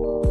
you